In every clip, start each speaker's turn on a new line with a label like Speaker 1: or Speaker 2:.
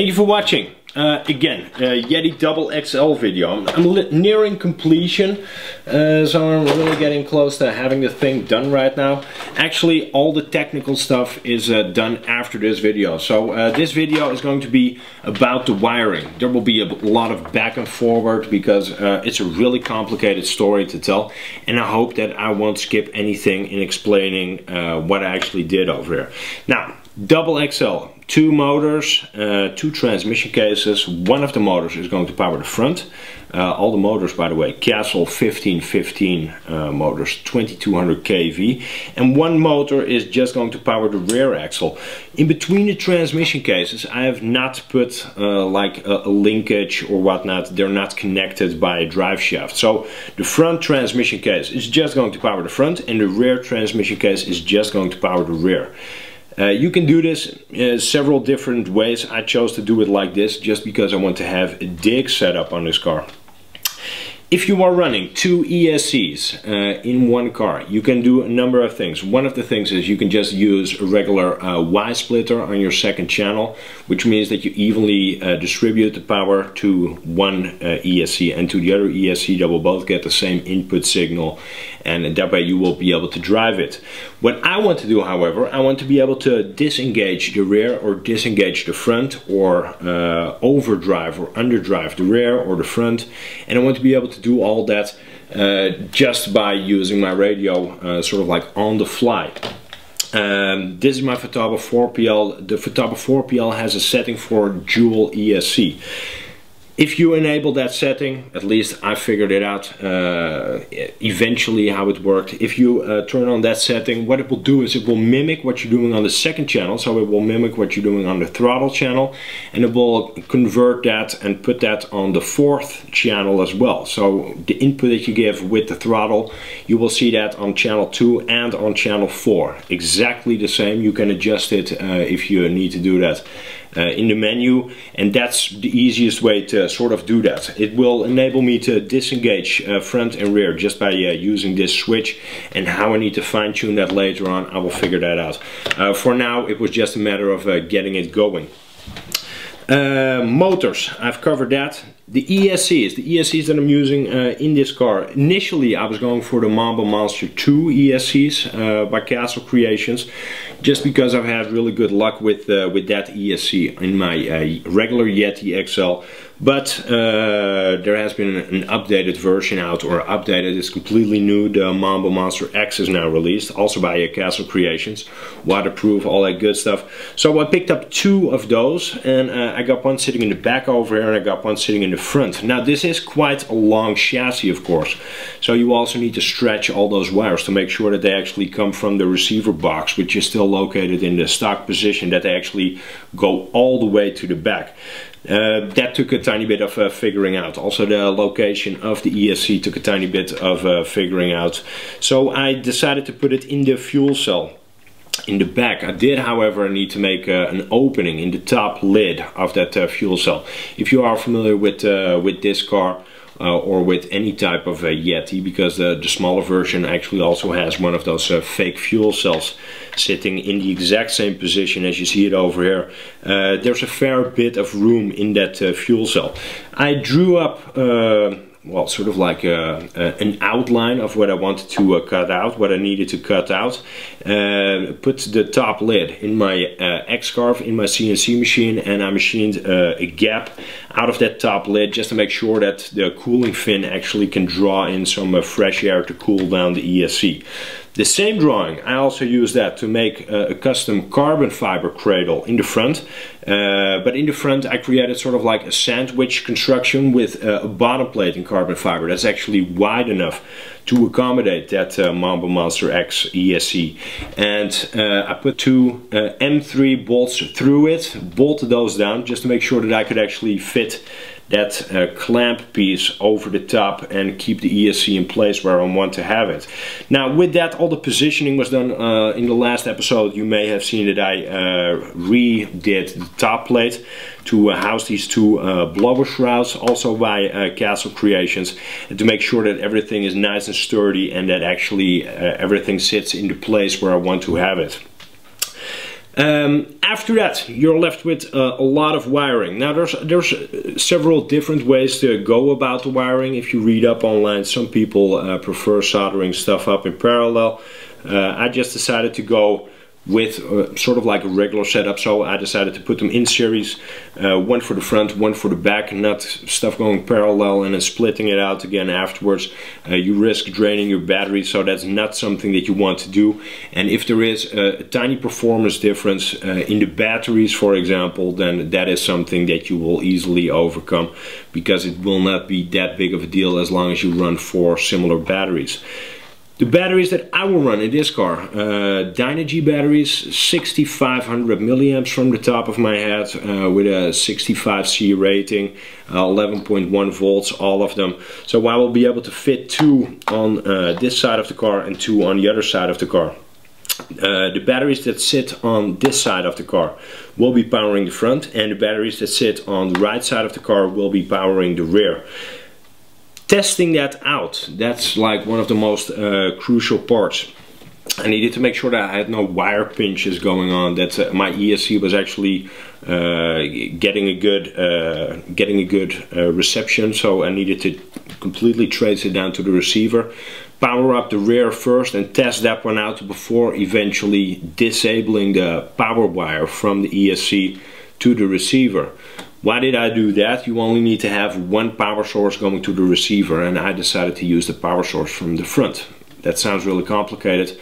Speaker 1: Thank you for watching. Uh, again, uh, Yeti Double XL video. I'm, I'm nearing completion, uh, so I'm really getting close to having the thing done right now. Actually, all the technical stuff is uh, done after this video. So uh, this video is going to be about the wiring. There will be a lot of back and forward because uh, it's a really complicated story to tell. And I hope that I won't skip anything in explaining what I actually did over here. Now, Double XL, two motors, uh, two transmission cases. One of the motors is going to power the front. Uh, all the motors, by the way, Castle 1515 uh, motors, 2200 kV. And one motor is just going to power the rear axle. In between the transmission cases, I have not put uh, like a, a, linkage or whatnot. They're not connected by a drive shaft. So the front transmission case is just going to power the front and the rear transmission case is just going to power the rear. Uh, you can do this uh, several different ways. I chose to do it like this just because I want to have a dig setup on this car. If you are running two ESCs uh, in one car, you can do a number of things. One of the things is you can just use a regular uh, Y splitter on your second channel, which means that you evenly uh, distribute the power to one uh, ESC and to the other ESC that will both get the same input signal and that way you will be able to drive it. What I want to do, however, I want to be able to disengage the rear or disengage the front or uh, overdrive or underdrive the rear or the front and I want to be able to do all that uh, just by using my radio uh, sort of like on the fly. Um, this is my Futaba 4PL. The Futaba 4PL has a setting for dual ESC. If you enable that setting, at least I figured it out uh, eventually how it worked. If you uh, turn on that setting, what it will do is it will mimic what you're doing on the second channel. So it will mimic what you're doing on the throttle channel and it will convert that and put that on the fourth channel as well. So the input that you give with the throttle, you will see that on channel 2 and on channel 4. Exactly the same. You can adjust it uh, if you need to do that uh, in the menu and that's the easiest way to sort of do that. It will enable me to disengage uh, front and rear just by uh, using this switch and how I need to fine tune that later on I will figure that out. Uh, for now it was just a matter of uh, getting it going. Uh, motors, I've covered that. The ESCs, the ESCs that I'm using uh, in this car. Initially I was going for the Mamba Monster 2 ESCs uh, by Castle Creations just because I've had really good luck with uh, with that ESC in my uh, regular Yeti XL but uh, there has been an updated version out, or updated, it's completely new. The Mamba Monster X is now released, also by Castle Creations. Waterproof, all that good stuff. So I picked up two of those, and uh, I got one sitting in the back over here, and I got one sitting in the front. Now this is quite a long chassis, of course. So you also need to stretch all those wires to make sure that they actually come from the receiver box, which is still located in the stock position, that they actually go all the way to the back. Uh, that took a tiny bit of uh, figuring out. Also the location of the ESC took a tiny bit of uh, figuring out. So I decided to put it in the fuel cell in the back. I did however need to make uh, an opening in the top lid of that uh, fuel cell. If you are familiar with, uh, with this car uh, or with any type of a Yeti because the, the smaller version actually also has one of those uh, fake fuel cells sitting in the exact same position as you see it over here. Uh, there's a fair bit of room in that uh, fuel cell. I drew up uh, well, sort of like a, a, an outline of what I wanted to uh, cut out, what I needed to cut out. Uh, put the top lid in my uh, X-Carve, in my CNC machine, and I machined uh, a gap out of that top lid just to make sure that the cooling fin actually can draw in some uh, fresh air to cool down the ESC. The same drawing, I also used that to make uh, a custom carbon fiber cradle in the front. Uh, but in the front I created sort of like a sandwich construction with uh, a bottom plate in carbon fiber that's actually wide enough to accommodate that uh, Monster X ESC. And uh, I put two uh, M3 bolts through it, bolted those down just to make sure that I could actually fit that uh, clamp piece over the top and keep the ESC in place where I want to have it. Now with that all the positioning was done uh, in the last episode you may have seen that I uh, redid the top plate to uh, house these two uh, blower shrouds also by uh, Castle Creations to make sure that everything is nice and sturdy and that actually everything sits in the place where I want to have it. Um, after that, you're left with uh, a lot of wiring. Now, there's there's uh, several different ways to go about the wiring. If you read up online, some people uh, prefer soldering stuff up in parallel. Uh, I just decided to go with uh, sort of like a regular setup. So I decided to put them in series uh, one for the front one for the back not stuff going parallel and then splitting it out again afterwards. Uh, you risk draining your battery so that's not something that you want to do. And if there is a, tiny performance difference uh, in the batteries for example then that is something that you will easily overcome because it will not be that big of a deal as long as you run four similar batteries the batteries that I will run in this car, uh, Dinogy batteries, 6500 milliamps from the top of my head uh, with a 65C rating, uh, 11.1 volts, all of them. So I will be able to fit two on uh, this side of the car and two on the other side of the car. Uh, the batteries that sit on this side of the car will be powering the front and the batteries that sit on the right side of the car will be powering the rear testing that out, that's like one of the most uh, crucial parts. I needed to make sure that I had no wire pinches going on. That uh, my ESC was actually uh, getting a good uh, getting a good uh, reception. So I needed to completely trace it down to the receiver, power up the rear first, and test that one out before eventually disabling the power wire from the ESC to the receiver. Why did I do that? You only need to have one power source going to the receiver and I decided to use the power source from the front. That sounds really complicated.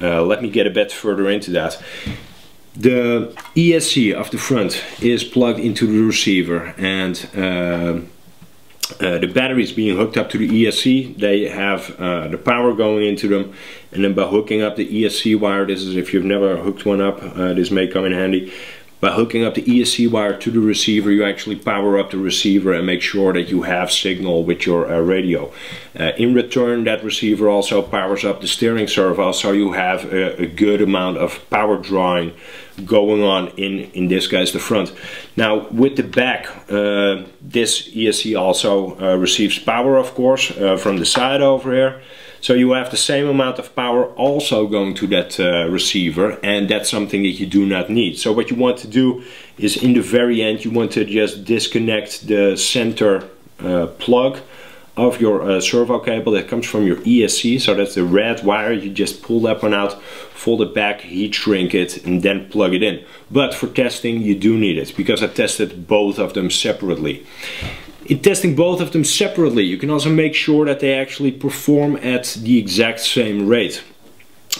Speaker 1: Uh, let me get a bit further into that. The ESC of the front is plugged into the receiver and uh, uh, the batteries being hooked up to the ESC, they have uh, the power going into them and then by hooking up the ESC wire, this is if you've never hooked one up, uh, this may come in handy, by hooking up the ESC wire to the receiver, you actually power up the receiver and make sure that you have signal with your uh, radio. Uh, in return, that receiver also powers up the steering servo, so you have a, a good amount of power drawing going on in, in this case the front. Now with the back, uh, this ESC also uh, receives power of course uh, from the side over here. So you have the same amount of power also going to that uh, receiver and that's something that you do not need. So what you want to do is in the very end you want to just disconnect the center uh, plug of your uh, servo cable that comes from your ESC. So that's the red wire. You just pull that one out, fold it back, heat shrink it, and then plug it in. But for testing, you do need it because I tested both of them separately. In testing both of them separately, you can also make sure that they actually perform at the exact same rate.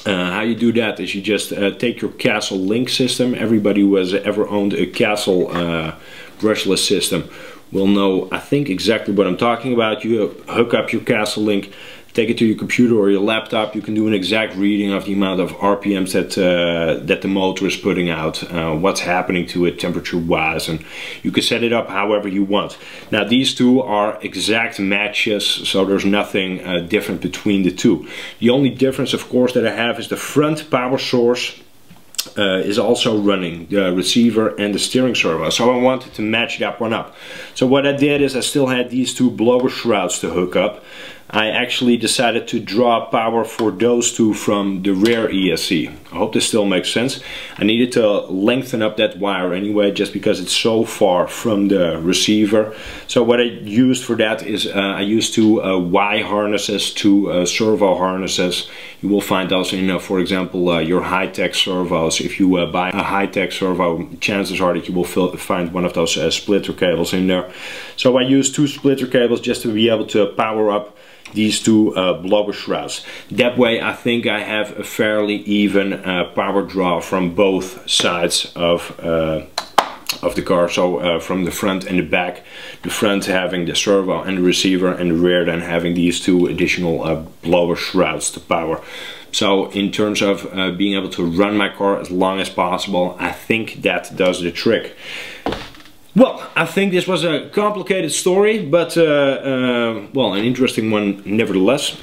Speaker 1: Uh, how you do that is you just uh, take your Castle Link system. Everybody who has ever owned a Castle uh, brushless system will know, I think, exactly what I'm talking about. You hook up your Castle Link take it to your computer or your laptop, you can do an exact reading of the amount of RPMs that uh, that the motor is putting out, uh, what's happening to it temperature-wise, and you can set it up however you want. Now these two are exact matches, so there's nothing uh, different between the two. The only difference, of course, that I have is the front power source uh, is also running the receiver and the steering servo so I wanted to match that one up so what I did is I still had these two blower shrouds to hook up I actually decided to draw power for those two from the rear ESC. I hope this still makes sense. I needed to lengthen up that wire anyway just because it's so far from the receiver. So what I used for that is uh, I used two uh, Y harnesses, two uh, servo harnesses. You will find those in, uh, for example, uh, your Hitec servos. If you uh, buy a Hitec servo, chances are that you will find one of those splitter cables in there. So I used two splitter cables just to be able to power up these two uh, blower shrouds. That way I think I have a fairly even uh, power draw from both sides of uh, of the car. So uh, from the front and the back the front having the servo and the receiver and the rear then having these two additional uh, blower shrouds to power. So in terms of uh, being able to run my car as long as possible I think that does the trick well, I think this was a complicated story, but uh, uh, well, an interesting one nevertheless.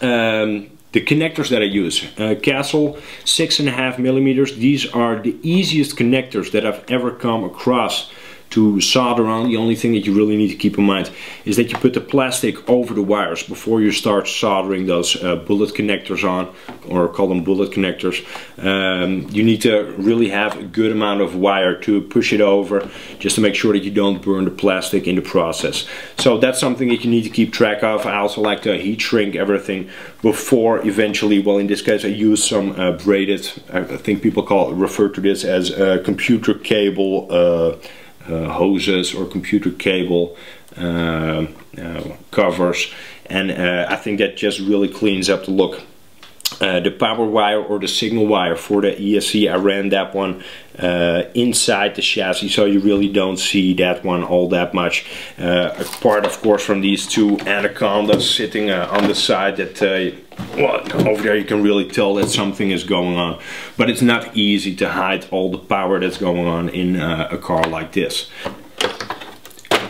Speaker 1: Um, the connectors that I use, uh, Castle six and a half millimeters. These are the easiest connectors that I've ever come across to solder on. The only thing that you really need to keep in mind is that you put the plastic over the wires before you start soldering those uh, bullet connectors on, or call them bullet connectors. Um, you need to really have a good amount of wire to push it over, just to make sure that you don't burn the plastic in the process. So that's something that you need to keep track of. I also like to heat shrink everything before eventually, well in this case I use some uh, braided, I think people call refer to this as uh, computer cable uh, hoses or computer cable uh, covers and I think that just really cleans up the look. Uh, the power wire or the signal wire for the ESC I ran that one uh, inside the chassis so you really don't see that one all that much uh, apart of course from these two anacondas sitting on the side that well, over there you can really tell that something is going on. But it's not easy to hide all the power that's going on in uh, a car like this.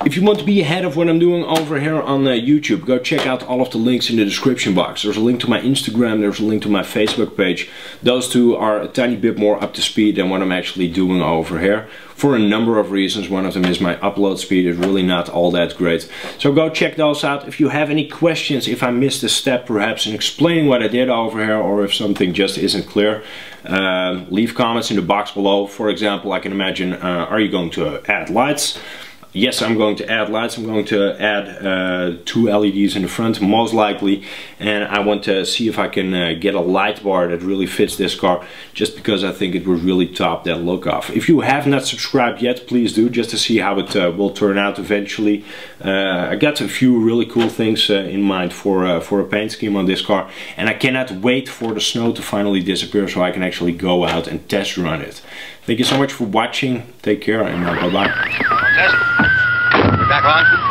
Speaker 1: If you want to be ahead of what I'm doing over here on uh, YouTube, go check out all of the links in the description box. There's a link to my Instagram, there's a link to my Facebook page. Those two are a tiny bit more up to speed than what I'm actually doing over here. For a number of reasons, one of them is my upload speed is really not all that great. So go check those out. If you have any questions, if I missed a step perhaps in explaining what I did over here, or if something just isn't clear, uh, leave comments in the box below. For example, I can imagine, uh, are you going to add lights? Yes I'm going to add lights. I'm going to add uh, two LEDs in the front most likely. And I want to see if I can uh, get a light bar that really fits this car just because I think it would really top that look off. If you have not subscribed yet please do just to see how it uh, will turn out eventually. Uh, I got a few really cool things uh, in mind for uh, for a paint scheme on this car and I cannot wait for the snow to finally disappear so I can actually go out and test run it. Thank you so much for watching. Take care and uh, bye bye.
Speaker 2: Back on.